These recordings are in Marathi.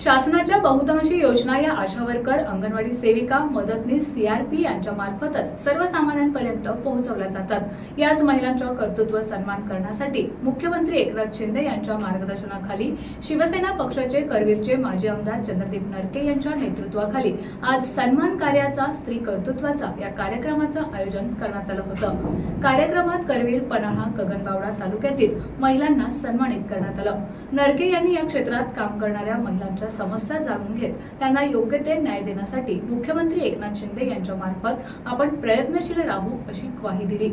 शासनाच्या बहुतांशी योजना या आशा वर्कर अंगणवाडी सेविका मदतनीस सीआरपी यांच्या मार्फतच सर्वसामान्यांपर्यंत पोहोचवल्या जातात. याच महिलांच्या कर्तृत्व सन्मान करण्यासाठी मुख्यमंत्री एकनाथ शिंदे यांच्या मार्गदर्शनाखाली शिवसेना पक्षाचे करवीरचे माजी आमदार चंद्रदीप नरके यांच्या नेतृत्वाखाली आज सन्मान कार्याचा स्त्री कर्तृत्वाचा या कार्यक्रमाचं आयोजन करण्यात आलं होतं. कार्यक्रमात करवीर पन्हाळा गगनबावडा तालुक्यातील महिलांना सन्मानित करण्यात आलं. नरके यांनी या क्षेत्रात काम करणाऱ्या महिलांच्या समस्या जाणून घेत त्यांना योग्य ते न्याय देण्यासाठी मुख्यमंत्री एकनाथ शिंदे यांच्या मार्फत आपण प्रयत्नशील राहू अशी ग्वाही दिली.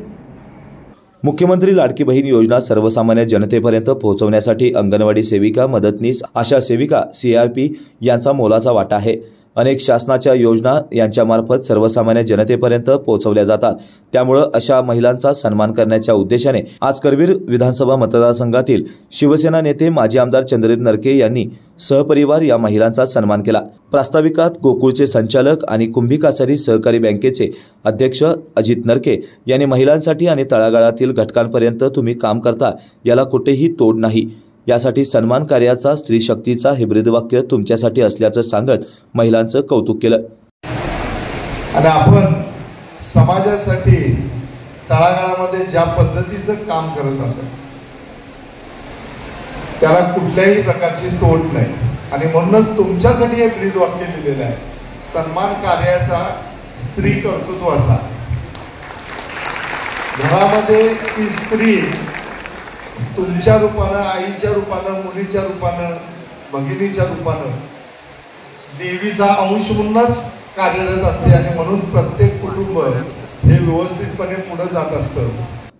मुख्यमंत्री लाडकी बहीण योजना सर्वसामान्य जनतेपर्यंत पोहोचवण्यासाठी अंगणवाडी सेविका मदतनीस आशा सेविका सीआरपी यांचा मोलाचा वाटा आहे. अनेक शासनाच्या योजना यांच्यामार्फत सर्वसामान्य जनतेपर्यंत पोहोचवल्या जातात. त्यामुळं अशा महिलांचा सन्मान करण्याच्या उद्देशाने आज करवीर विधानसभा मतदारसंघातील शिवसेना नेते माजी आमदार चंद्रदीप नरके यांनी सहपरिवार या महिलांचा सन्मान केला. प्रास्ताविकात गोकुळचे संचालक आणि कुंभिकासारी सहकारी बँकेचे अध्यक्ष अजित नरके यांनी महिलांसाठी आणि तळागाळातील घटकांपर्यंत तुम्ही काम करता याला कुठेही तोड नाही. यासाठी सन्मान कार्याचा स्त्री शक्तीचा हे ब्रीदवाक्य तुमच्यासाठी असल्याचं सांगत महिलांचं कौतुक केलं. आणि आपण समाजासाठी तळागाळामध्ये ज्या पद्धतीचं काम करत असत त्याला कुठल्याही प्रकारची तोड नाही. आणि म्हणूनच तुमच्यासाठी हे ब्रीद वाक्य लिहिलेलं आहे. सन्मान कार्याचा स्त्री कर्तृत्वाचा. घरामध्ये ती स्त्री तुमच्या रूपानं आईच्या रूपानं मुलीच्या रूपानं भगिनीच्या रूपानं देवीचा अंश म्हणूनच कार्यरत असते आणि म्हणून प्रत्येक कुटुंब हे व्यवस्थितपणे पुढे जात असतं.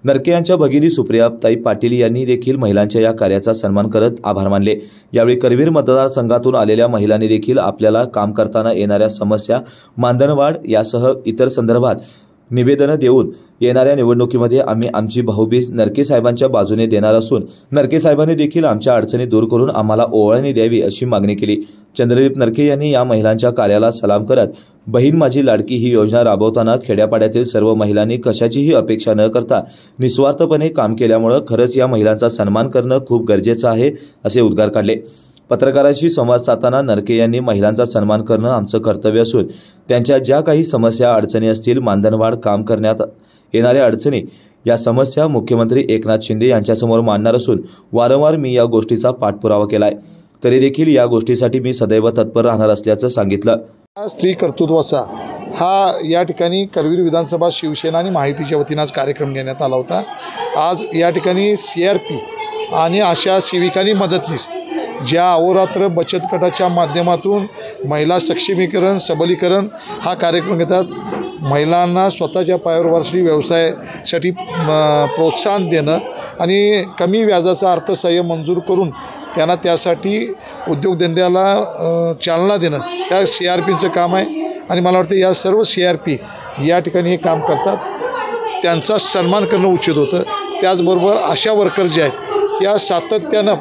नरके यांच्या भगिनी सुप्रियाताई पाटील यांनी देखील महिलांच्या या कार्याचा सन्मान करत आभार मानले. यावेळी करवीर मतदारसंघातून आलेल्या महिलांनी देखील आपल्याला काम करताना येणाऱ्या समस्या मानधनवाढ यासह इतर संदर्भात निवेदनं देऊन येणाऱ्या निवडणुकीमध्ये आम्ही आमची भाऊबीज नरके साहेबांच्या बाजूने देणार असून नरके साहेबांनी देखील आमच्या अडचणी दूर करून आम्हाला ओवाळणी द्यावी अशी मागणी केली. चंद्रदीप नरके यांनी या महिलांच्या कार्याला सलाम करत बहीण माझी लाडकी ही योजना राबवताना खेड्यापाड्यातील सर्व महिलांनी कशाचीही अपेक्षा न करता निस्वार्थपणे काम केल्यामुळं खरंच या महिलांचा सन्मान करणं खूप गरजेचं आहे असे उद्गार काढले. पत्रकारांशी संवाद साधताना नरके यांनी महिलांचा सन्मान करणं आमचं कर्तव्य असून त्यांच्या ज्या काही समस्या अडचणी असतील मानधनवाढ काम करण्यात येणाऱ्या अडचणी या समस्या मुख्यमंत्री एकनाथ शिंदे यांच्यासमोर मांडणार असून वारंवार मी या गोष्टीचा पाठपुरावा केलाय. तरी देखील या गोष्टीसाठी मी सदैव तत्पर राहणार असल्याचं सांगितलं. स्त्री कर्तृत्वाचा हा या ठिकाणी करवीर विधानसभा शिवसेना आणि माहितीच्या वतीनं आज कार्यक्रम घेण्यात आला होता. आज या ठिकाणी सी आर पी आणि अशा सेविकांनी मदतनीस ज्या अहोरात्र बचत गटाच्या माध्यमातून महिला सक्षमीकरण सबलीकरण हा कार्यक्रम घेतात. महिलांना स्वतःच्या पायावर वारसी व्यवसायासाठी म, प्रोत्साहन देणं आणि कमी व्याजाचा अर्थसहाय्य मंजूर करून त्यांना त्यासाठी उद्योगधंद्याला चालना देणं या सी आर पीचं काम आहे. आणि मला वाटतं या सर्व सी आर पी या ठिकाणी हे काम करतात. त्यांचा सन्मान करणं उचित होतं. त्याचबरोबर अशा वर्कर जे आहेत या सातत्यानं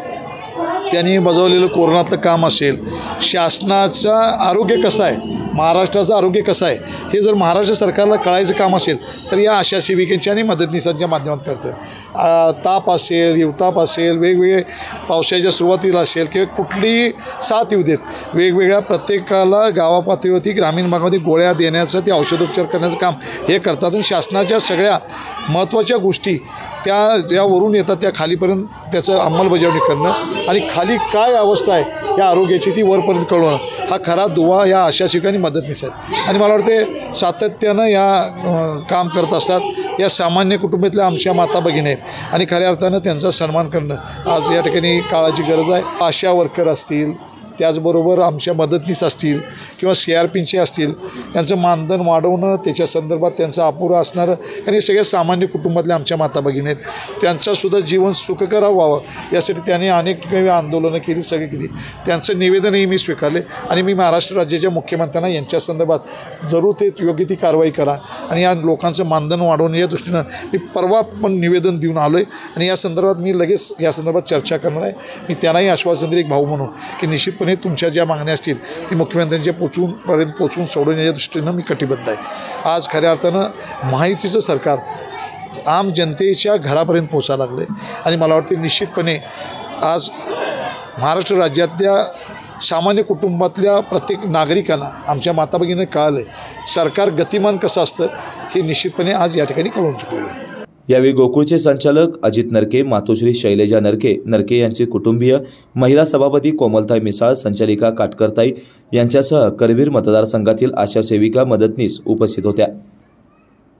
त्यांनी बजावलेलं कोरोनातलं काम असेल. शासनाचा आरोग्य कसं आहे? महाराष्ट्राचं आरोग्य कसं आहे हे जर महाराष्ट्र सरकारला कळायचं काम असेल तर या आशा सेविकांच्या आणि मदतनीसांच्या माध्यमात करतं. ताप असेल हिवताप असेल वेगवेगळे पावसाच्या सुरुवातीला असेल किंवा कुठलीही साथ येऊ देत वेगवेगळ्या प्रत्येकाला गावापातळीवरती ग्रामीण भागामध्ये गोळ्या देण्याचं ते औषधोपचार करण्याचं काम हे करतात आणि शासनाच्या सगळ्या महत्त्वाच्या गोष्टी त्या यावरून येतात त्या खालीपर्यंत त्याचं अंमलबजावणी करणं आणि खाली काय अवस्था आहे या आरोग्याची ती वरपर्यंत कळवणं. हा खरा दुवा या अशा ठिकाणी मदतनीस आहेत. आणि मला वाटते सातत्यानं या काम करत असतात. या सामान्य कुटुंबातल्या आमच्या माता भगिनी आहेत. आणि खऱ्या अर्थानं त्यांचा सन्मान करणं आज या ठिकाणी काळाची गरज आहे. आशा वर्कर असतील त्याचबरोबर आमच्या मदतनीस असतील किंवा सी आर पीचे असतील यांचं मानधन वाढवणं त्याच्या संदर्भात त्यांचं अपुरं असणारं आणि सगळ्या सामान्य कुटुंबातल्या आमच्या माता भगिनी आहेत. त्यांचंसुद्धा जीवन सुखकर व्हावं यासाठी त्यांनी अनेक ठिकाणी आंदोलनं केली सगळी केली. त्यांचं निवेदनही मी स्वीकारले आणि मी महाराष्ट्र राज्याच्या मुख्यमंत्र्यांना यांच्या संदर्भात जरूर ते योग्य ती कारवाई करा आणि या लोकांचं मानधन वाढवणं या दृष्टीनं मी परवा पण निवेदन देऊन आलो आहे आणि या संदर्भात मी लगेच या संदर्भात चर्चा करणार आहे. मी त्यांनाही आश्वासन दिले एक भाऊ म्हणून की निश्चितपणे तुमच्या ज्या मागण्या असतील ती मुख्यमंत्र्यांच्या पोचवून पर्यंत पोचवून सोडवण्याच्या दृष्टीनं मी कटिबद्ध आहे. आज खऱ्या अर्थानं माहितीचं सरकार आम जनतेच्या घरापर्यंत पोचायला लागले आणि मला वाटते निश्चितपणे आज महाराष्ट्र राज्यातल्या सामान्य कुटुंबातल्या प्रत्येक नागरिकांना आमच्या माता भगिनीने कळालं आहे सरकार गतिमान कसं असतं हे निश्चितपणे आज या ठिकाणी कळून चुकलेलं आहे. यावेळी गोकुळचे संचालक अजित नरके मातोश्री शैलेजा नरके नरके यांचे कुटुंबीय महिला सभापती कोमलताई मिसाळ संचालिका काटकरताई यांच्यासह करवीर मतदारसंघातील आशा सेविका मदतनीस उपस्थित होत्या.